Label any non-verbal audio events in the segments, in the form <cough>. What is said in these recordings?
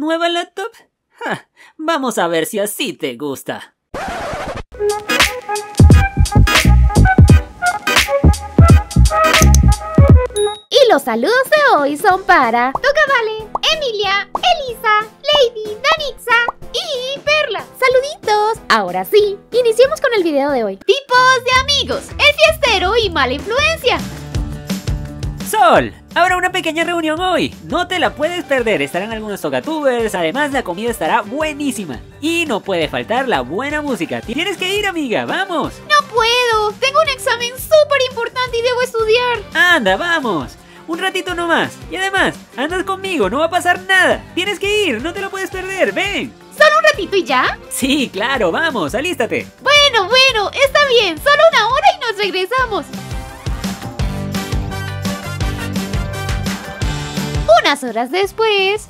¿Nueva laptop? Ja, vamos a ver si así te gusta. Y los saludos de hoy son para Toca Vale, Emilia, Elisa, Lady, Danixa y Perla. ¡Saluditos! Ahora sí, iniciemos con el video de hoy. Tipos de amigos, el fiestero y mala influencia. Sol, habrá una pequeña reunión hoy. No te la puedes perder. Estarán algunos tocatubers. Además, la comida estará buenísima. Y no puede faltar la buena música. Tienes que ir, amiga. Vamos. No puedo. Tengo un examen súper importante y debo estudiar. Anda, vamos. Un ratito nomás. Y además, andas conmigo. No va a pasar nada. Tienes que ir. No te lo puedes perder. Ven. ¿Solo un ratito y ya? Sí, claro. Vamos. Alístate. Bueno, bueno. Está bien. Solo una hora y nos regresamos. Unas horas después...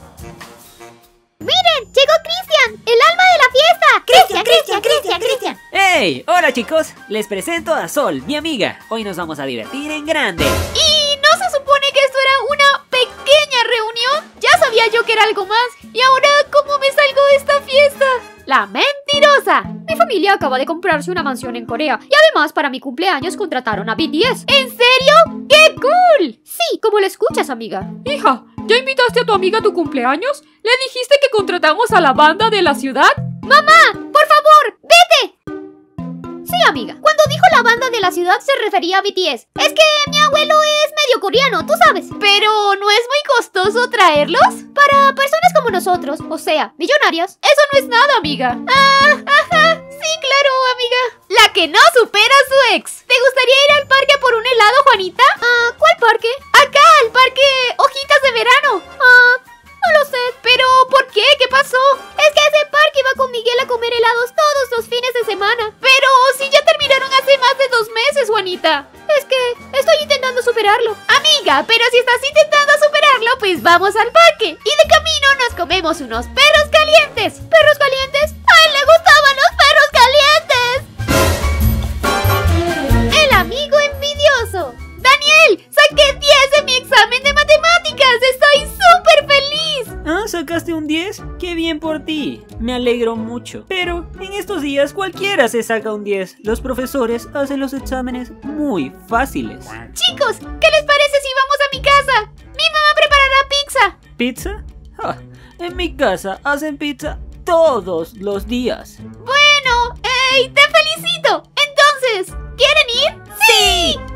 ¡Miren! ¡Llegó Cristian! ¡El alma de la fiesta! ¡Cristian, Cristian, Cristian, Cristian! ¡Hey! Hola chicos, les presento a Sol, mi amiga. Hoy nos vamos a divertir en grande. ¿Y no se supone que esto era una pequeña reunión? Sabía yo que era algo más. ¿Y ahora cómo me salgo de esta fiesta? ¡La mentirosa! Mi familia acaba de comprarse una mansión en Corea y además para mi cumpleaños contrataron a BTS. ¿En serio? ¡Qué cool! Sí, como lo escuchas, amiga. Hija, ¿ya invitaste a tu amiga a tu cumpleaños? ¿Le dijiste que contratamos a la banda de la ciudad? ¡Mamá! ¡Por favor! ¡Vete! Amiga. Cuando dijo la banda de la ciudad se refería a BTS. Es que mi abuelo es medio coreano, tú sabes. Pero ¿no es muy costoso traerlos? Para personas como nosotros, o sea, millonarias, eso no es nada, amiga. Ah, ajá. Sí, claro, amiga. La que no supera a su ex. ¿Te gustaría ir al parque por un helado, Juanita? Ah, ¿cuál parque? Acá, al parque Es que estoy intentando superarlo. Amiga, pero si estás intentando superarlo, pues vamos al parque. Y de camino nos comemos unos perros calientes. ¿Perros calientes? Me alegro mucho. Pero en estos días cualquiera se saca un 10. Los profesores hacen los exámenes muy fáciles. Chicos, ¿qué les parece si vamos a mi casa? Mi mamá preparará pizza. ¿Pizza? Ah, en mi casa hacen pizza todos los días. Bueno, ¡ey! ¡Te felicito! Entonces, ¿quieren ir? ¡Sí!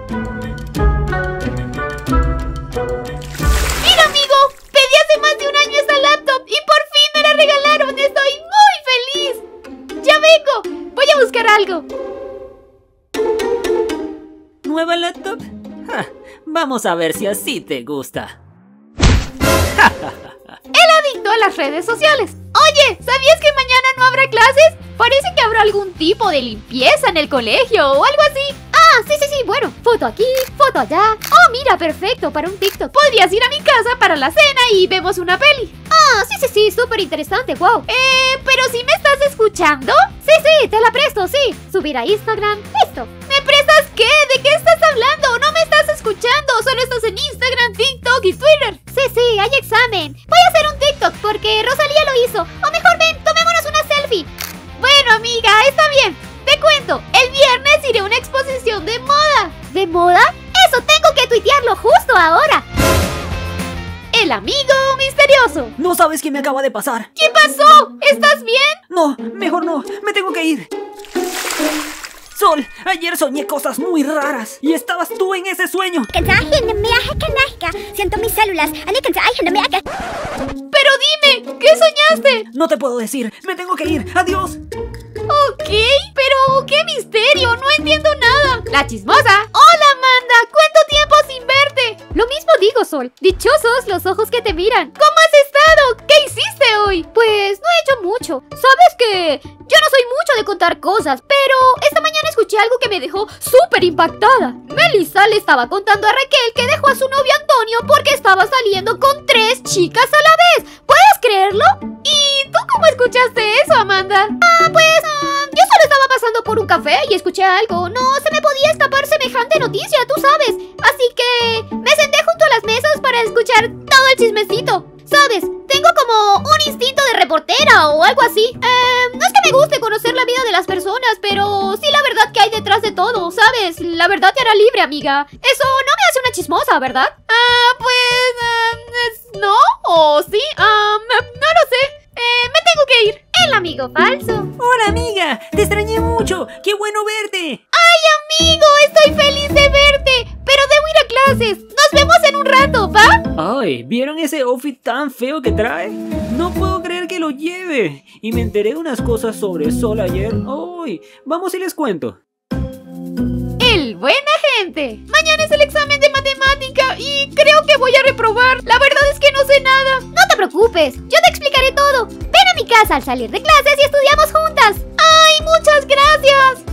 Vamos a ver si así te gusta. <laughs> El adicto a las redes sociales. Oye, ¿sabías que mañana no habrá clases? Parece que habrá algún tipo de limpieza en el colegio o algo así. Ah, sí, sí, sí, bueno. Foto aquí, foto allá. Oh, mira, perfecto, para un TikTok. Podrías ir a mi casa para la cena y vemos una peli. Ah, sí, sí, sí, súper interesante, wow. Eh, pero si me estás escuchando. Sí, sí, te la presto, sí. Subir a Instagram, listo. ¿Me prestas qué? ¿De qué estás hablando? No me estás escuchando, solo estás en Instagram, TikTok y Twitter. Sí, sí, hay examen. Voy a hacer un TikTok porque Rosalía lo hizo. O mejor ven, tomémonos una selfie. Bueno, amiga, está bien. Te cuento, el viernes iré a una exposición de moda. ¿De moda? Eso tengo que tuitearlo justo ahora. El amigo misterioso. No sabes qué me acaba de pasar. ¿Qué pasó? ¿Estás bien? No, mejor no. Me tengo que ir. Sol, ayer soñé cosas muy raras y estabas tú en ese sueño. Siento mis células. Pero dime, ¿qué soñaste? No te puedo decir. Me tengo que ir. Adiós. Ok, pero qué misterio, no entiendo nada. La chismosa. Hola, Amanda, ¿cuánto tiempo sin verte? Lo mismo digo, Sol. Dichosos los ojos que te miran. ¿Cómo has estado? ¿Qué hiciste hoy? Pues no he hecho mucho. Sabes que yo no de contar cosas, pero esta mañana escuché algo que me dejó súper impactada. Melissa le estaba contando a Raquel que dejó a su novio Antonio porque estaba saliendo con tres chicas a la vez. ¿Puedes creerlo? ¿Y tú cómo escuchaste eso, Amanda? Ah, pues ah, yo solo estaba pasando por un café y escuché algo. No se me podía escapar semejante noticia, tú sabes. Así que me senté junto a las mesas para escuchar todo el chismecito. ¿Sabes? Tengo como un instinto de reportera o algo así. Eh, no es que me guste conocer la vida de las personas, pero sí la verdad que hay detrás de todo, ¿sabes? La verdad te hará libre, amiga. Eso no me hace una chismosa, ¿verdad? Ah, pues... no, o sí, ah, no lo sé. Eh, me tengo que ir. El amigo falso. Hola amiga, te extrañé mucho. Qué bueno verte. ¡Ay, amigo! Estoy feliz de verte. Pero debo ir a clases. Vemos en un rato, ¿va? Ay, ¿vieron ese outfit tan feo que trae? No puedo creer que lo lleve. Y me enteré unas cosas sobre Sol ayer. Ay, vamos y les cuento. El buena gente. Mañana es el examen de matemática y creo que voy a reprobar. La verdad es que no sé nada. No te preocupes, yo te explicaré todo. Ven a mi casa al salir de clases y estudiamos juntas. ¡Ay, muchas gracias!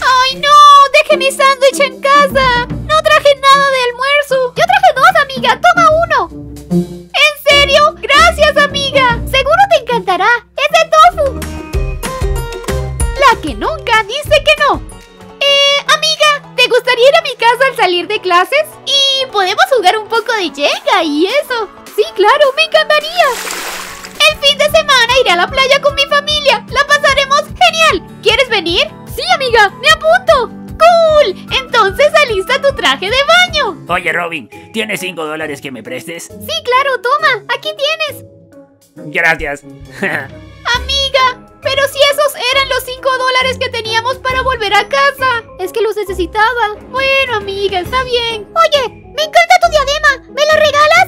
¡Ay, no! ¡Dejé mi sándwich en ¡No traje nada de almuerzo! ¡Yo traje dos, amiga! ¡Toma uno! ¿En serio? ¡Gracias, amiga! ¡Seguro te encantará! ¡Es de tofu! La que nunca dice que no. Eh, amiga, ¿te gustaría ir a mi casa al salir de clases? Y podemos jugar un poco de Jenga y eso. Sí, claro, me encantaría. El fin de semana iré a la playa con mi familia. La pasaremos genial. ¿Quieres venir? Sí, amiga, me apunto. ¡Cool! Entonces alista tu traje de baño. Oye Robin, ¿tienes 5 dólares que me prestes? Sí, claro, toma. Aquí tienes. Gracias. <laughs> Amiga, pero si esos eran los 5 dólares que teníamos para volver a casa. Es que los necesitaba. Bueno, amiga, está bien. Oye, me encanta tu diadema. ¿Me la regalas?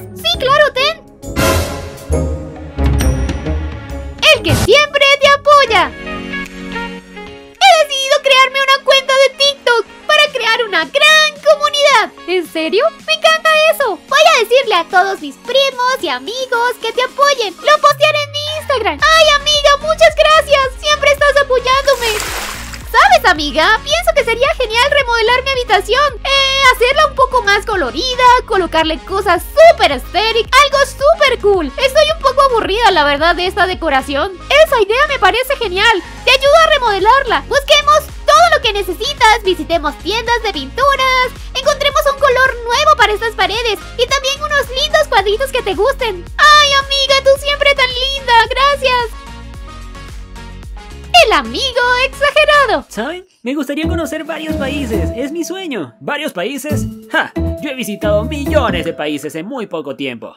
Me encanta eso. Voy a decirle a todos mis primos y amigos que te apoyen. Lo postearé en mi Instagram. Ay, amiga, muchas gracias. Siempre estás apoyándome. ¿Sabes, amiga? Pienso que sería genial remodelar mi habitación. Eh, hacerla un poco más colorida, colocarle cosas súper estéricas, algo súper cool. Estoy un poco aburrida, la verdad, de esta decoración. Esa idea me parece genial. Te ayudo a remodelarla. Busquemos todo lo que necesitas, visitemos tiendas de pinturas, encontremos un color nuevo para estas paredes y también unos lindos cuadritos que te gusten. Ay, amiga, tú siempre tan linda. Gracias. El amigo exagerado. ¿Saben? Me gustaría conocer varios países. Es mi sueño. ¿Varios países? ¡Ja! Yo he visitado millones de países en muy poco tiempo.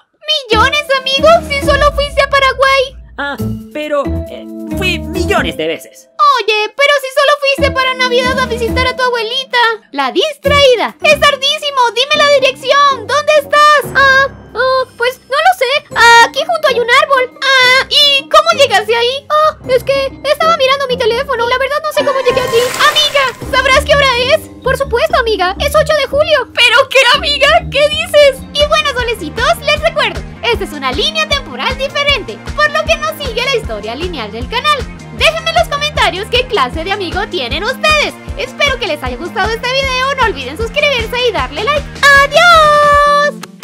¿Millones, amigo? Si solo fuiste a Paraguay. Ah, pero eh, fui millones de veces. Oye, pero si solo fuiste para Navidad a visitar a tu abuelita. La distraída. Es tardísimo. Dime la dirección. ¿Dónde estás? Ah, ah, pues no lo sé. Aquí junto hay un árbol. Ah, ¿y cómo llegaste ahí? Ah, es que estaba mirando mi teléfono. La verdad no sé cómo llegué aquí. Amiga, ¿sabrás qué hora es? Por supuesto, amiga. Es 8 de julio. ¿Pero qué, amiga? ¿Qué dices? Y bueno, solecitos, les recuerdo. Esta es una línea temporal diferente, por lo que no sigue la historia lineal del canal. Qué clase de amigo tienen ustedes. Espero que les haya gustado este video. No olviden suscribirse y darle like. ¡Adiós!